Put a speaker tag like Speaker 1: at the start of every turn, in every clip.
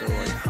Speaker 1: so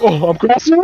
Speaker 1: Oh, I'm crossing.